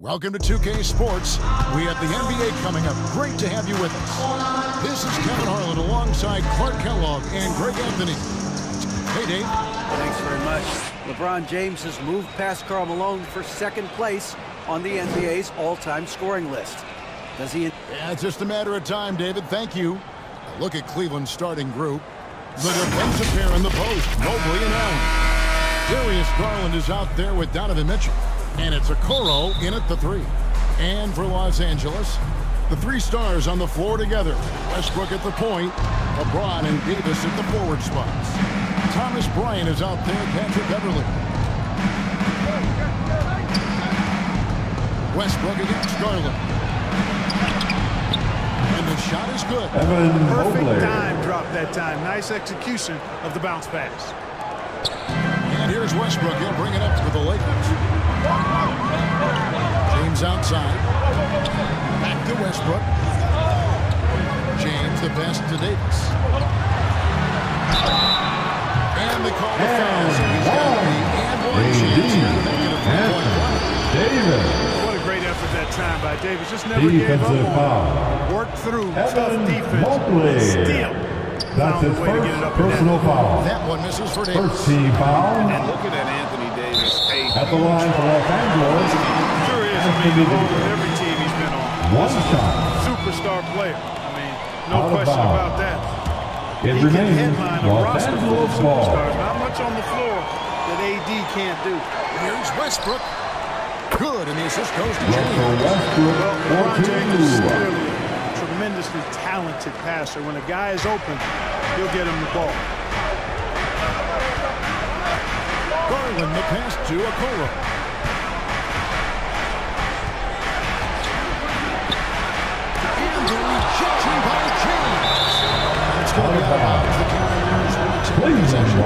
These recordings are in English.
Welcome to 2K Sports. We have the NBA coming up. Great to have you with us. This is Kevin Harlan alongside Clark Kellogg and Greg Anthony. Hey, Dave. Thanks very much. LeBron James has moved past Karl Malone for second place on the NBA's all-time scoring list. Does he... Yeah, it's just a matter of time, David. Thank you. Look at Cleveland's starting group. The defensive pair in the post, Mobley and Allen. Darius Garland is out there with Donovan Mitchell. And it's Okoro in at the three. And for Los Angeles, the three stars on the floor together. Westbrook at the point, LeBron and Davis at the forward spots. Thomas Bryant is out there, Patrick Beverley. Westbrook against Garland. And the shot is good. Evan Perfect Mobley. dime drop that time. Nice execution of the bounce pass. And here's Westbrook. He'll bring it up for the Lakers. James outside. Back to Westbrook. James the best to Davis. And they call the foul. So he's got the and one chance here to make it a three-point. Davis. What a great effort that time by Davis. Just never gave up Defensive on foul. Worked through Evan tough defense. Mobley. Still That's found his a way to get it first personal foul. That one misses for Davis. First team foul And looking at Anthony Davis, a at the line for Los Angeles. Sure is Anthony amazing role Davis. with every team he's been on. One shot. Superstar player. I mean, no Out question bounds. about that. It He can remains headline a Los roster full of Angeles ball. superstars. Not much on the floor that AD can't do. Here's Westbrook. Good, and the assist goes to Russell James. Westbrook Well, LeBron James is clearly a tremendously talented passer. When a guy is open, he'll get him the ball. Garland the pass to Okoro. And the rejection by James. It's going to be out of bounds. The Cavaliers will take possession.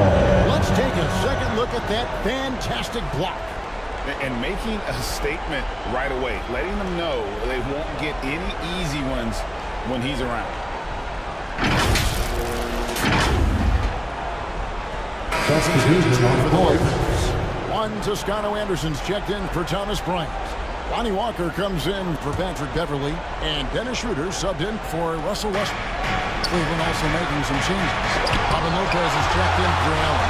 Let's take a second look at that fantastic block. and making a statement right away, letting them know they won't get any easy ones when he's around. Substitution on the One Toscano Anderson's checked in for Thomas Bryant. Lonnie Walker comes in for Patrick Beverley, and Dennis Schroeder subbed in for Russell Westbrook. Cleveland also making some changes. Robin Lopez is checked in for Allen.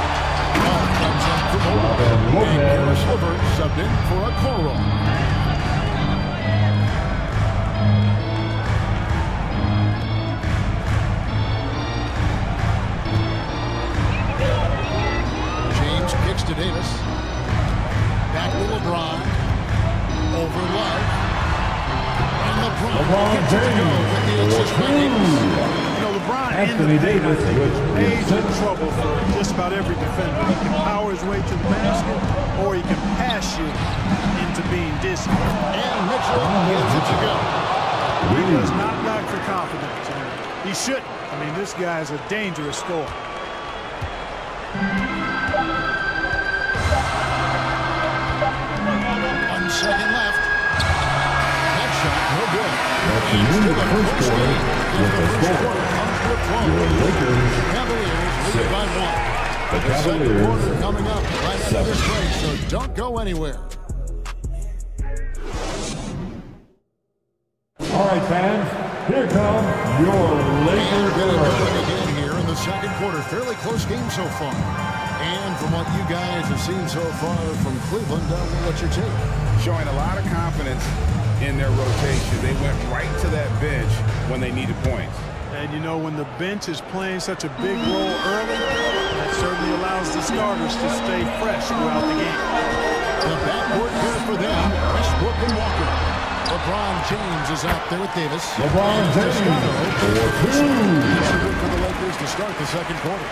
Comes in for Lopez. And LeVert subbed in for Okoro. James kicks to Davis. LeBron. Over Love. And LeBron, LeBron gets it to go with the James. You know, LeBron Anthony in the Davis with major trouble for just about every defender. He can power his way to the basket, or he can pass you into being dizzy. And Mitchell oh, gets it to go. He does not lack for confidence. He shouldn't. I mean, this guy is a dangerous scorer. That's the end of the first quarter with the score. Your Lakers Cavaliers lead by one. The The Cavaliers quarter coming up right after this break, so don't go anywhere. All right, fans, here come your Laker We're going Girls. again here in the second quarter. Fairly close game so far. And from what you guys have seen so far from Cleveland, uh, what's your take? Showing a lot of confidence in their rotation. They went right to that bench when they needed points. And you know, when the bench is playing such a big role early, that certainly allows the starters to stay fresh throughout the game. The backcourt here for them, Westbrook and Walker. LeBron James is out there with Davis. LeBron And James Toscano for two. Good for the Lakers to start the second quarter.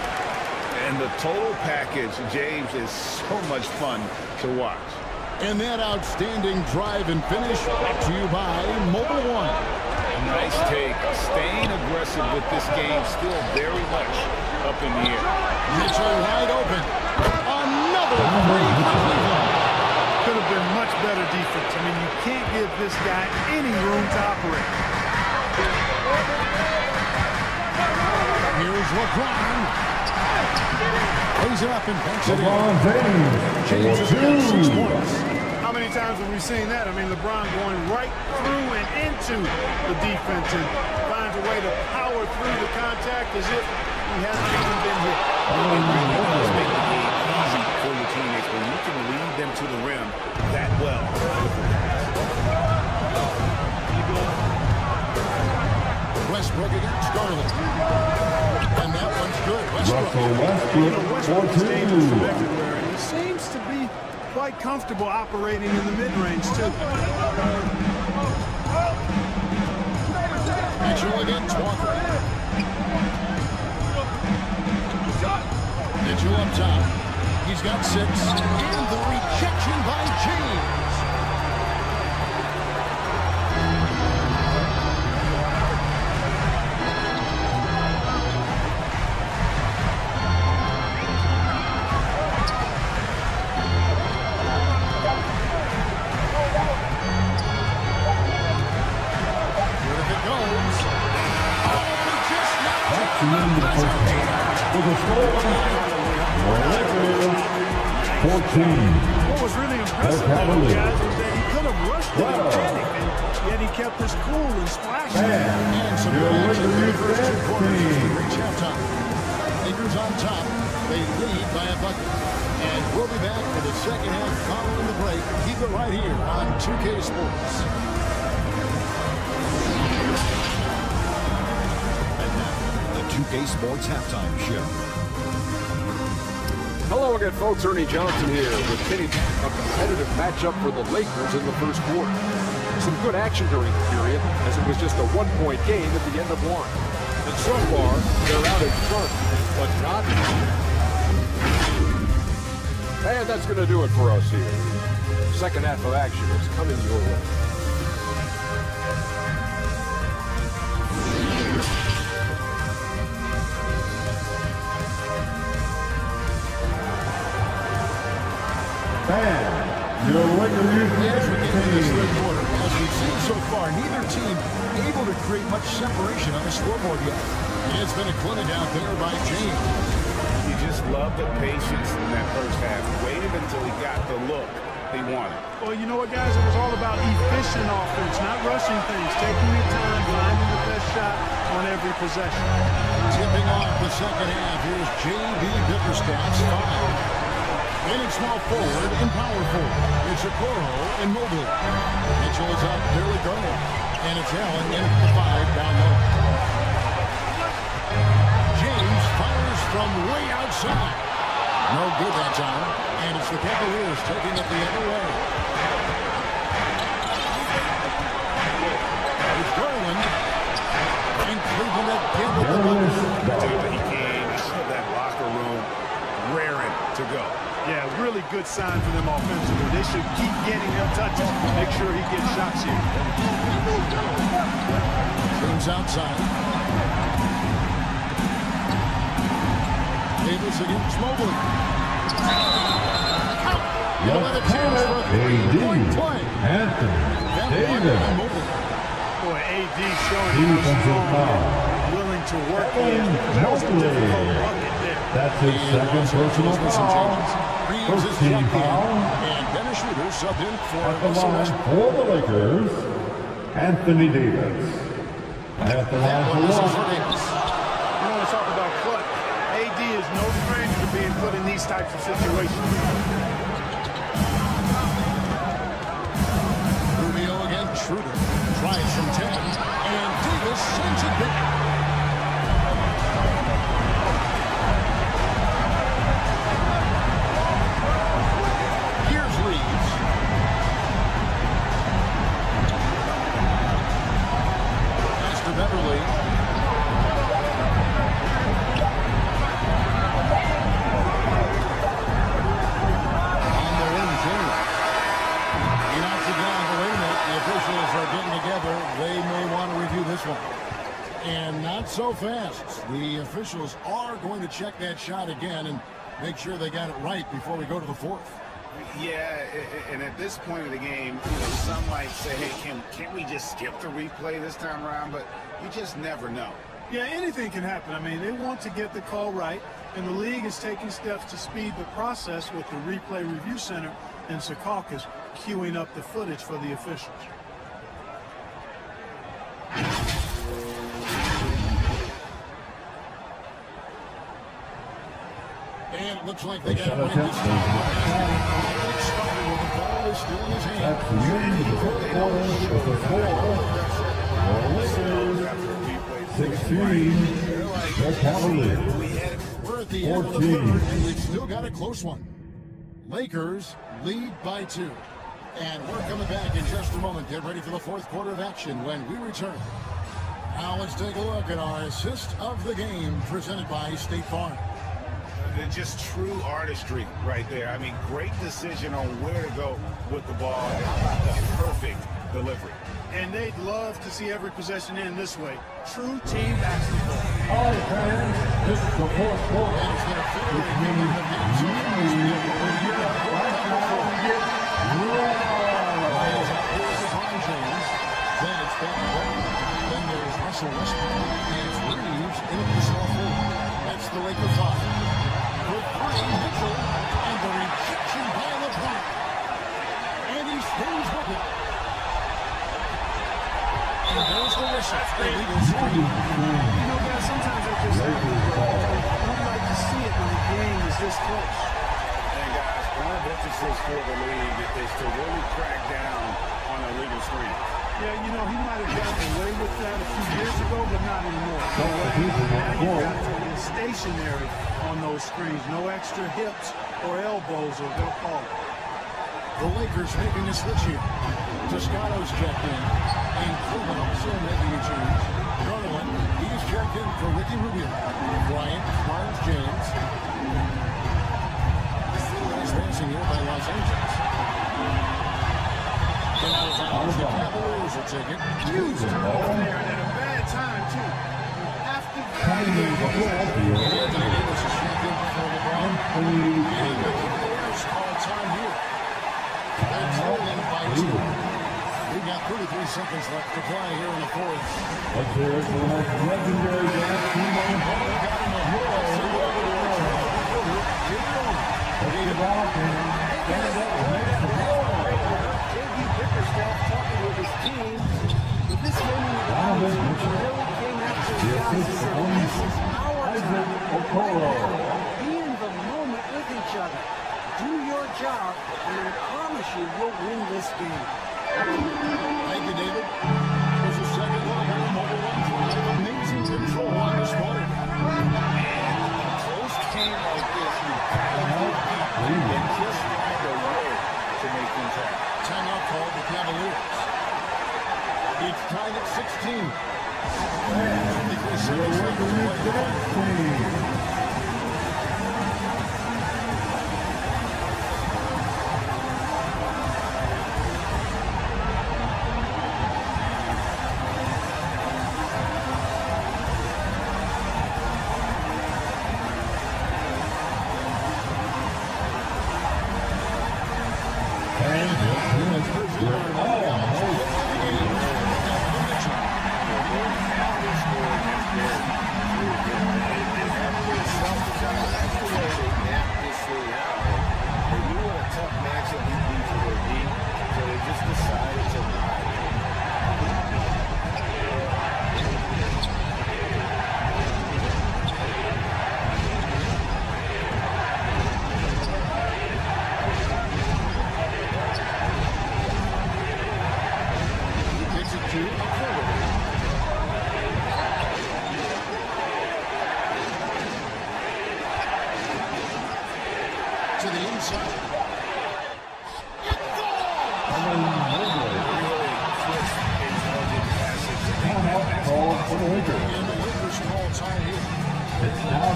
And the total package, James, is so much fun to watch. And that outstanding drive and finish brought to you by Mobil One. Nice take. Staying aggressive with this game, still very much up in the air. Mitchell wide open. Another three for Could have been much better defense. I mean, you can't give this guy any room to operate. Here's LeBron. Lays it up and banks it in. LeBron James James has got six points. How many times have we seen that? I mean, LeBron going right through and into the defense and finds a way to power through the contact as if he hasn't even been hit. It really does make the game easy for your teammates when you can lead them to the rim that well. Westbrook against Garland. And that one's good. Russell Westbrook. You Westbrook for two. he seems to be quite comfortable operating in the mid-range, too. Mitchell against Walker. Mitchell up top. He's got six. And the rejection by James. The score, Lakers 14. What was really impressive, though, guys, was that he could have rushed it and and yet he kept his cool and splashed. And some action in the first two quarters team. reach halftime. Lakers on top. They lead by a bucket. And we'll be back for the second half following the break. Keep it right here on 2K Sports. 2K Sports Halftime Show. Hello again, folks. Ernie Johnson here with. A competitive matchup for the Lakers in the first quarter. Some good action during the period, as it was just a one-point game at the end of one. And so far, they're out in front, but not. And that's going to do it for us here. Second half of action is coming your way. And your Lakers As we get into this third team. quarter, as we've seen so far, neither team able to create much separation on the scoreboard yet. It's been a clinic out there by James. You just love the patience in that first half. Waited until he got the look he wanted. Well, you know what, guys? It was all about efficient offense, not rushing things, taking your time, finding the best shot on every possession. Tipping off the second half, here's J.B. Bickerstaff's five. Leaning small forward and power forward. It's Okoro and Mobley. Mitchell is up, barely guarded. And it's Allen in at the five down low. James fires from way outside. No good that time. And it's the Cavaliers taking it the other way. It's Garland. And Cleveland again with the bucket. He came out of that locker room raring to go. Yeah, really good sign for them offensively. They should keep getting him touches. Make sure he gets shots here. James outside. Davis against Mobley. You'll have a chance for a three-point play. Anthony That one by Davis. Boy, AD showing how Defensive strong willing to work he is. Evan That was a Mobley. difficult bucket there. That's his second personal some foul. Changes. First is team in. foul. And Dennis Schroeder subbed in for At the Russell line for the Lakers, Anthony Davis. At the line for one is for one, Davis. You want to talk about clutch. AD is no stranger to being put in these types of situations. Rubio against Schroeder. Tries from 10. And Davis sends it back. Not fast. The officials are going to check that shot again and make sure they got it right before we go to the fourth. Yeah, a- a- and at this point of the game, you know, some might say, hey, can, can't we just skip the replay this time around? But you just never know. Yeah, anything can happen. I mean, they want to get the call right, and the league is taking steps to speed the process with the replay review center in Secaucus. queuing up the footage for the officials. And looks like they got a win this time. Started with the ball is still in his hand. That's the end of the first quarter with the score. The Lakers, 16, the Cavaliers. We're at the end of the 14. third, and we've still got a close one. Lakers lead by two. And we're coming back in just a moment. Get ready for the fourth quarter of action when we return. Now let's take a look at our assist of the game presented by State Farm. They're just true artistry right there. I mean, great decision on where to go with the ball. How about the perfect delivery? And they'd love to see every possession in this way. True team basketball. All right, fans, this is the fourth quarter. And it's their favorite Which game means of the game. So you right now we get Here's LeBron James. Then it's Ben Bradley. Then there's Russell Westbrook. And it's Reaves in at the small forward. That's the Laker five. With three, Mitchell. And the rejection by LeBron. And he stays with it. And there's the whistle. You know, guys, sometimes I just don't like to see it when the game is this close. And guys, one emphasis for the league is to really crack down on illegal screening. Yeah, you know, he might have gotten away with that a few years ago, but not anymore. Now you got to be stationary on those screens. No extra hips or elbows, or they'll call it. The Lakers making a switch here. Toscano's checked in. And Cleveland also making a change. Garland, he's checked in for Ricky Rubio. Bryant, Barnes James. Nice passing here by Los Angeles. The Cavaliers will take it. Huge. There, and at a bad time, too. You have to Coming to the 33 seconds left to play here in the fourth. Let's hear it for the most legendary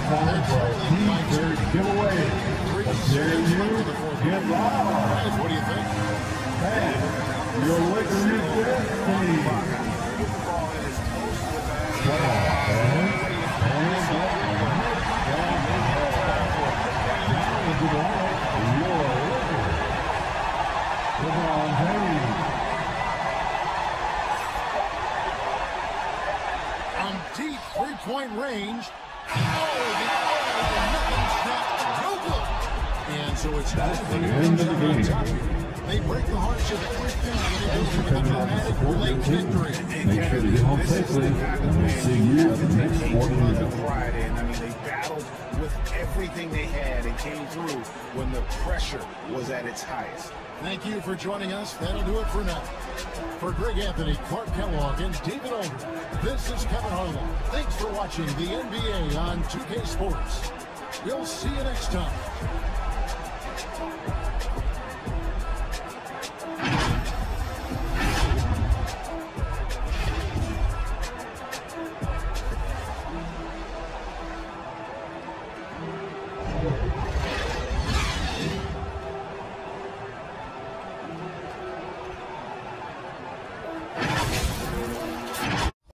time for giveaway. You get. What do you think? And your deep three-point range. The the nothing shot. No good. And so it's That's the end of the game. They break the hearts of every fan when they go with a dramatic late victory. Make sure to get home safely, and we'll see you at the next sporting the event. pride in. I mean, they battled with everything they had and came through when the pressure was at its highest. Thank you for joining us. That'll do it for now. For Greg Anthony, Clark Kellogg, and David Aldridge, this is Kevin Harlan. Watching the NBA on 2K Sports. We'll see you next time.